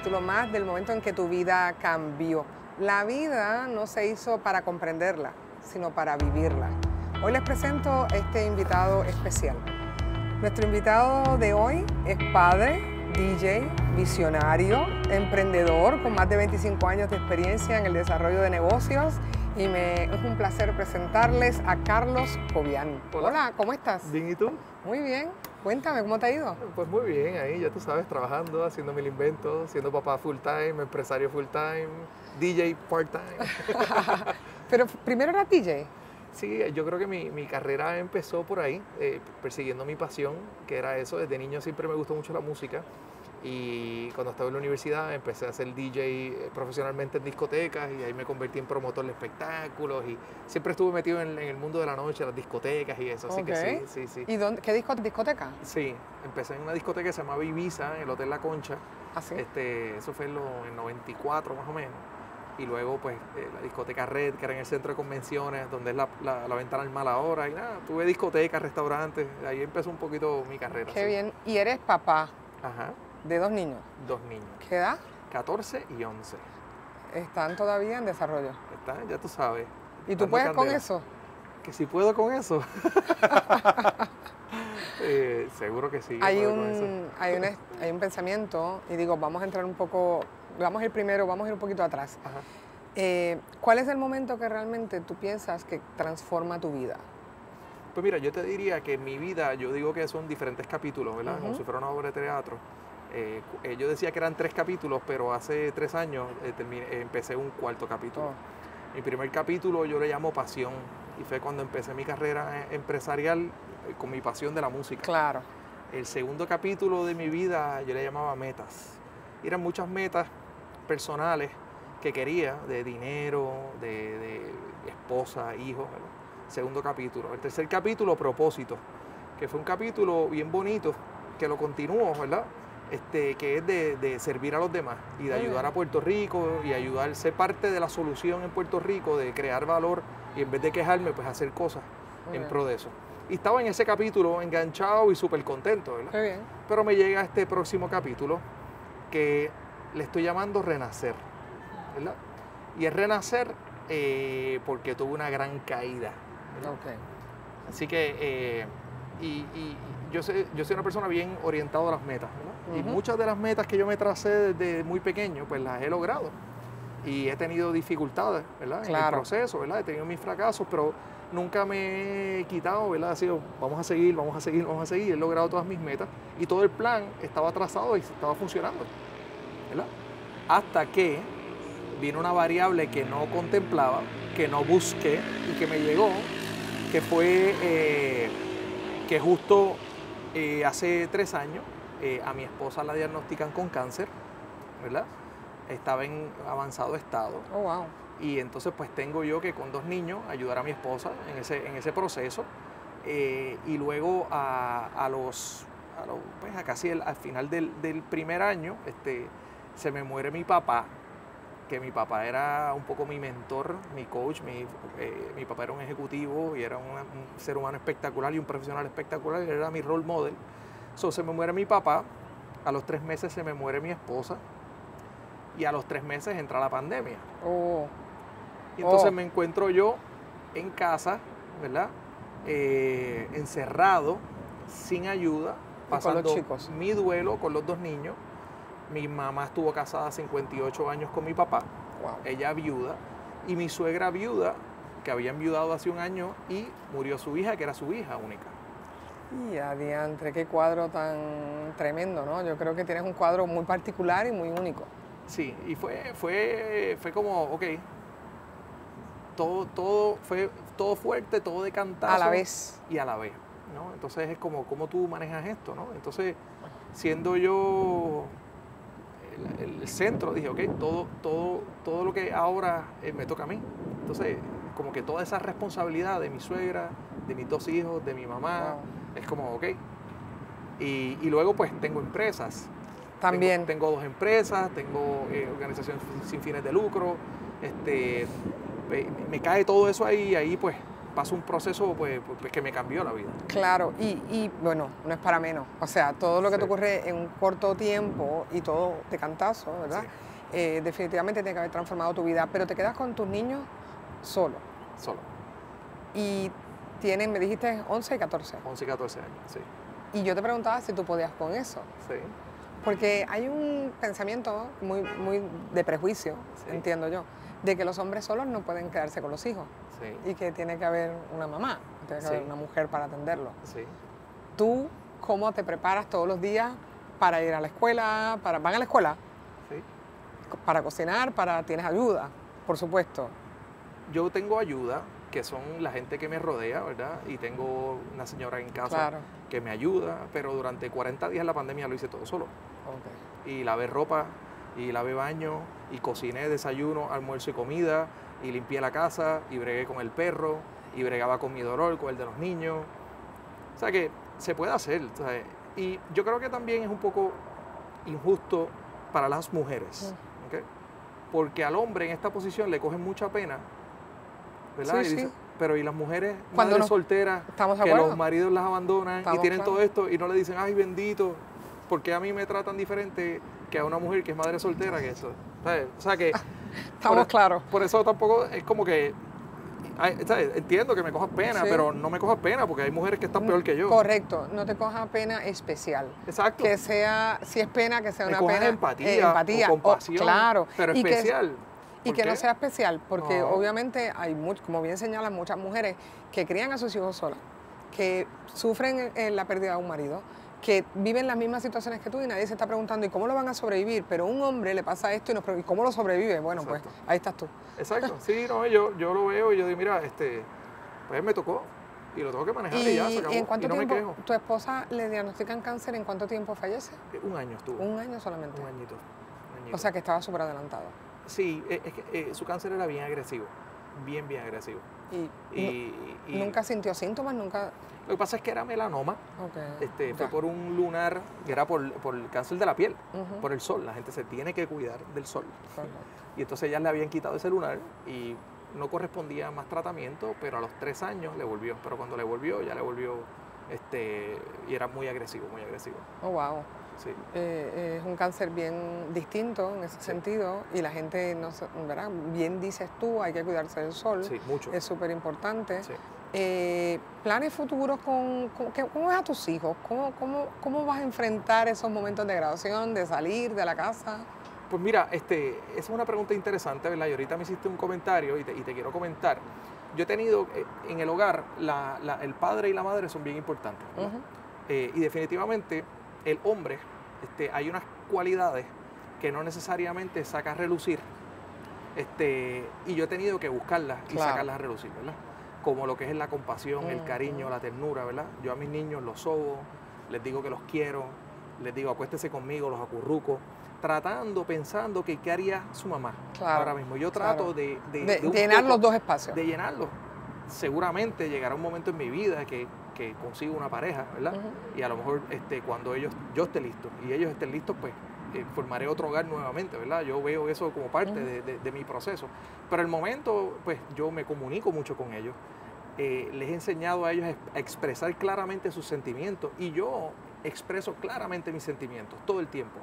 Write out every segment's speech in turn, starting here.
capítulo más del momento en que tu vida cambió. La vida no se hizo para comprenderla, sino para vivirla. Hoy les presento este invitado especial. Nuestro invitado de hoy es padre, DJ, visionario, emprendedor con más de 25 años de experiencia en el desarrollo de negocios y me es un placer presentarles a Carlos Cobian. Hola. Hola, ¿cómo estás? Bien, ¿y tú? Muy bien. Cuéntame, ¿cómo te ha ido? Pues muy bien, ahí ya tú sabes, trabajando, haciendo mil inventos, siendo papá full time, empresario full time, DJ part time. Pero primero era DJ. Sí, yo creo que mi, mi carrera empezó por ahí, eh, persiguiendo mi pasión, que era eso. Desde niño siempre me gustó mucho la música. Y cuando estaba en la universidad empecé a ser DJ eh, profesionalmente en discotecas y ahí me convertí en promotor de espectáculos y siempre estuve metido en, en el mundo de la noche, las discotecas y eso. Así que sí, sí, sí. ¿Y dónde, qué disco- discoteca? Sí, empecé en una discoteca que se llamaba Ibiza, en el Hotel La Concha. Así. Este, eso fue en, lo- en 94 más o menos. Y luego, pues, eh, la discoteca Red, que era en el centro de convenciones, donde es la, la, la ventana al mal ahora. Y nada, tuve discotecas, restaurantes. Ahí empezó un poquito mi carrera. Qué bien. Y eres papá Ajá, de dos niños. dos niños, ¿Qué edad? 14 y 11. Están todavía en desarrollo. Está, ya tú sabes. ¿Y tú puedes con eso? Que si puedo con eso. Eh, seguro que sí. Hay puedo con eso. un, hay, un, hay un pensamiento, y digo, vamos a entrar un poco, vamos a ir primero, vamos a ir un poquito atrás. Ajá. Eh, ¿Cuál es el momento que realmente tú piensas que transforma tu vida? Pues mira, yo te diría que mi vida, yo digo que son diferentes capítulos, ¿verdad? Como Ujú. si fuera una obra de teatro. Eh, eh, yo decía que eran tres capítulos, pero hace tres años eh, terminé- eh, empecé un cuarto capítulo. Oh, Mi primer capítulo yo le llamo pasión y fue cuando empecé mi carrera empresarial con mi pasión de la música. claro. El segundo capítulo de mi vida yo le llamaba metas. Eran muchas metas personales que quería, de dinero, de, de esposa, hijos. ¿verdad? Segundo capítulo. El tercer capítulo, propósito, que fue un capítulo bien bonito, que lo continúo, ¿verdad? Este, que es de, de servir a los demás y de Muy ayudar a Puerto Rico y ayudar, ser parte de la solución en Puerto Rico, de crear valor y en vez de quejarme, pues hacer cosas Muy en bien. pro de eso. Y estaba en ese capítulo enganchado y súper contento, ¿verdad? Qué bien. Pero me llega este próximo capítulo que le estoy llamando Renacer, ¿verdad? Y es Renacer eh, porque tuve una gran caída. ¿verdad? Ok. Así que, eh, y, y yo, sé, yo soy una persona bien orientada a las metas, ¿verdad? Y muchas de las metas que yo me tracé desde muy pequeño, pues las he logrado. Y he tenido dificultades, ¿verdad? En el proceso, ¿verdad? He tenido mis fracasos, pero nunca me he quitado, ¿verdad? Ha sido, vamos a seguir, vamos a seguir, vamos a seguir. He logrado todas mis metas y todo el plan estaba trazado y estaba funcionando, ¿verdad? Hasta que vino una variable que no contemplaba, que no busqué y que me llegó, que fue eh, que justo eh, hace tres años eh, a mi esposa la diagnostican con cáncer, ¿verdad? Estaba en avanzado estado Oh, wow. y entonces pues tengo yo que con dos niños ayudar a mi esposa en ese, en ese proceso eh, y luego a, a los, a los, pues a casi el- al final del, del primer año este, se me muere mi papá que mi papá era un poco mi mentor, mi coach, mi, eh, mi papá era un ejecutivo y era una- un ser humano espectacular y un profesional espectacular, él era mi role model. So, se me muere mi papá, a los tres meses se me muere mi esposa y a los tres meses entra la pandemia. Oh, Y entonces Oh. me encuentro yo en casa, ¿verdad? Eh, encerrado, sin ayuda, con los pasando chicos. mi duelo con los dos niños. Mi mamá estuvo casada 58 años con mi papá, wow. ella viuda, y mi suegra viuda, que había enviudado hace un año, y murió su hija, que era su hija única. Y adiantre, qué cuadro tan tremendo, ¿no? Yo creo que tienes un cuadro muy particular y muy único. Sí, y fue, fue, fue como, ok, todo, todo, fue todo fuerte, todo de. A la vez. y a la vez, ¿no? Entonces es como, ¿cómo tú manejas esto, no? Entonces, siendo yo el, centro, dije, ok, todo, todo, todo lo que ahora eh, me toca a mí. Entonces, como que toda esa responsabilidad de mi suegra, de mis dos hijos, de mi mamá, Wow. es como, ok. Y, y luego, pues, tengo empresas. También. Tengo, tengo dos empresas, tengo eh, organizaciones sin fines de lucro, este, me, me cae todo eso ahí y ahí pues paso un proceso pues, pues, pues, que me cambió la vida. Claro, y, y, bueno, no es para menos. O sea, todo lo que te ocurre en un corto tiempo y todo de cantazo, ¿verdad? Eh, definitivamente tiene que haber transformado tu vida, pero te quedas con tus niños solo. Solo. Y tienen, me dijiste, 11 y 14. 11 y 14 años, sí. Y yo te preguntaba si tú podías con eso. Sí. Porque hay un pensamiento muy, muy de prejuicio, entiendo yo, de que los hombres solos no pueden quedarse con los hijos. Sí. Y que tiene que haber una mamá, tiene que haber una mujer para atenderlo. Sí. ¿Tú cómo te preparas todos los días para ir a la escuela? Para, ¿Van a la escuela? Sí. Para cocinar, para tienes ayuda, por supuesto. Yo tengo ayuda, que son la gente que me rodea, ¿verdad? Y tengo una señora en casa que me ayuda, pero durante 40 días de la pandemia lo hice todo solo. Y lavé ropa, y lavé baño, y cociné desayuno, almuerzo y comida, y limpié la casa, y bregué con el perro, y bregaba con mi dolor, con el de los niños. O sea que se puede hacer. Y yo creo que también es un poco injusto para las mujeres. Porque al hombre en esta posición le cogen mucha pena, ¿verdad? pero y las mujeres madres solteras que los maridos las abandonan y tienen todo esto y no le dicen, ay bendito, porque a mí me tratan diferente que a una mujer que es madre soltera que eso. O sea que... Estamos claros. Por eso tampoco es como que... Entiendo que me cojas pena, pero no me cojas pena porque hay mujeres que están peor que yo. Correcto, no te cojas pena especial. Exacto. Que sea, si es pena, que sea una pena. empatía, eh, empatía o compasión, claro. pero especial. y que no sea especial, porque obviamente hay, como bien señalan, muchas mujeres que crían a sus hijos solas, que sufren en la pérdida de un marido, que viven las mismas situaciones que tú y nadie se está preguntando, ¿y cómo lo van a sobrevivir? Pero a un hombre le pasa esto y, nos, ¿y cómo lo sobrevive? Bueno, pues ahí estás tú. Exacto, sí, no, yo, yo lo veo y yo digo, mira, este, pues me tocó y lo tengo que manejar y, ya se acabó. ¿Y en cuánto tiempo tu esposa le diagnostican cáncer? ¿En cuánto tiempo fallece? Eh, un año estuvo. Un año solamente. Un añito. O sea que estaba súper adelantado. Sí, es que eh, su cáncer era bien agresivo, bien, bien agresivo. Y nunca sintió síntomas? ¿Nunca lo que pasa es que era melanoma. Este, fue por un lunar que era por, el cáncer de la piel, por el sol. La gente se tiene que cuidar del sol. Y entonces ya le habían quitado ese lunar y no correspondía a más tratamiento, pero a los tres años le volvió. Pero cuando le volvió, ya le volvió este, y era muy agresivo, muy agresivo. Oh, wow. Sí. Eh, es un cáncer bien distinto en ese sentido y la gente, no, ¿verdad? bien dices tú, hay que cuidarse del sol. Sí, mucho. Es súper importante. Sí. Eh, planes futuros con, ¿cómo ves a tus hijos? ¿Cómo, ¿Cómo, cómo, vas a enfrentar esos momentos de graduación, de salir de la casa? Pues mira, este, esa es una pregunta interesante, ¿verdad? Y ahorita me hiciste un comentario y te, quiero comentar. Yo he tenido eh, en el hogar, el padre y la madre son bien importantes. Eh, y definitivamente el hombre, este, hay unas cualidades que no necesariamente saca a relucir. Este, y yo he tenido que buscarlas y sacarlas a relucir, ¿verdad? como lo que es la compasión, el cariño, la ternura, ¿verdad? Yo a mis niños los sobo, les digo que los quiero, les digo acuéstese conmigo, los acurruco, tratando, pensando que qué haría su mamá ahora mismo. Yo trato de, llenar los dos espacios. De llenarlos. Seguramente llegará un momento en mi vida que, consigo una pareja, ¿verdad? Y a lo mejor este, cuando ellos, yo esté listo y ellos estén listos, pues eh, formaré otro hogar nuevamente, ¿verdad? Yo veo eso como parte de, mi proceso. Pero el momento, pues yo me comunico mucho con ellos. Eh, les he enseñado a ellos a expresar claramente sus sentimientos y yo expreso claramente mis sentimientos todo el tiempo.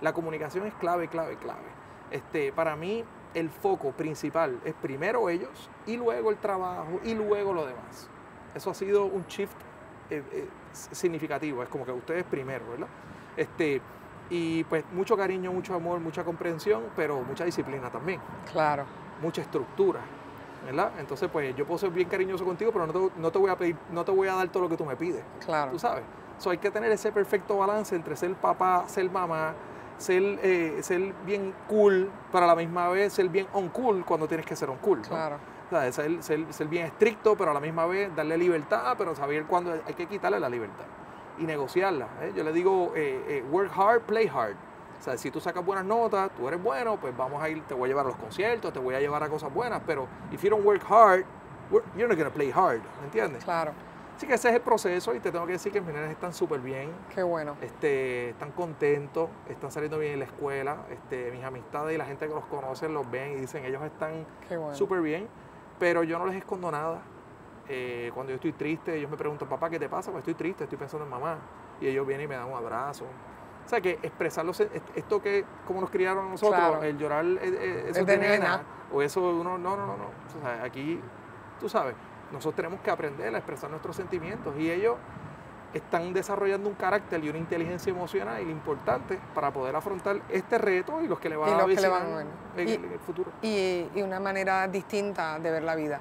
La comunicación es clave, clave, clave. Este, para mí el foco principal es primero ellos y luego el trabajo y luego lo demás. Eso ha sido un shift eh, significativo, es como que ustedes primero, ¿verdad? Este, y pues mucho cariño, mucho amor, mucha comprensión, pero mucha disciplina también. Claro. Mucha estructura, ¿verdad? Entonces, pues yo puedo ser bien cariñoso contigo, pero no te, voy a pedir, no te voy a dar todo lo que tú me pides. Claro. Tú sabes. So, hay que tener ese perfecto balance entre ser papá, ser mamá, ser, eh, ser bien cool, pero a la misma vez ser bien on cool cuando tienes que ser on cool. Claro. Sea, ser, ser, ser bien estricto, pero a la misma vez darle libertad, pero saber cuándo hay que quitarle la libertad y negociarla. ¿eh? Yo le digo, eh, eh, work hard, play hard. O sea, si tú sacas buenas notas, tú eres bueno, pues vamos a ir, te voy a llevar a los conciertos, te voy a llevar a cosas buenas, pero if you don't work hard, you're not going to play hard, ¿me entiendes? Claro. Así que ese es el proceso y te tengo que decir que mis nenes están súper bien. Qué bueno. Este, están contentos, están saliendo bien en la escuela. Este, mis amistades y la gente que los conoce los ven y dicen ellos están súper bien. Pero yo no les escondo nada. Eh, cuando yo estoy triste, ellos me preguntan, papá, ¿qué te pasa? Pues estoy triste, estoy pensando en mamá. Y ellos vienen y me dan un abrazo. O sea, que expresar esto que, como nos criaron a nosotros, el llorar, eh, eh, eso es de nena, o eso uno, no, no, no, no. O sea, aquí, tú sabes, nosotros tenemos que aprender a expresar nuestros sentimientos y ellos están desarrollando un carácter y una inteligencia emocional importante para poder afrontar este reto y los que le van a visitar en, el futuro. Y, una manera distinta de ver la vida,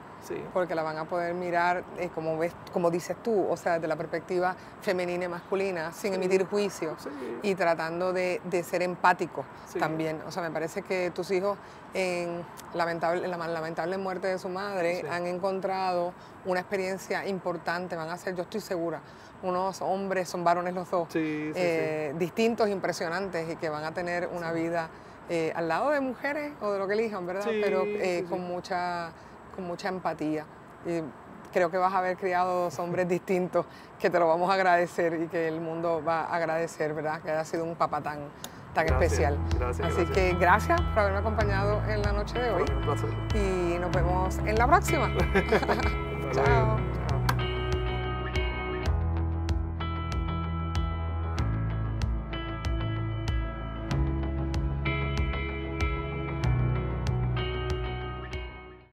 porque la van a poder mirar eh, como ves, como dices tú, o sea, de la perspectiva femenina y masculina, sin emitir juicio y tratando de, ser empático también. O sea, me parece que tus hijos en, lamentable, la lamentable muerte de su madre han encontrado una experiencia importante, van a ser, yo estoy segura, unos hombres, son varones los dos, eh, distintos, impresionantes y que van a tener una vida eh, al lado de mujeres o de lo que elijan, ¿verdad? Pero eh, con, mucha, con mucha empatía. Y creo que vas a haber criado dos hombres distintos que te lo vamos a agradecer y que el mundo va a agradecer, ¿verdad? Que haya sido un papá tan, especial. Así que gracias por haberme acompañado en la noche de hoy. Y nos vemos en la próxima. Chao.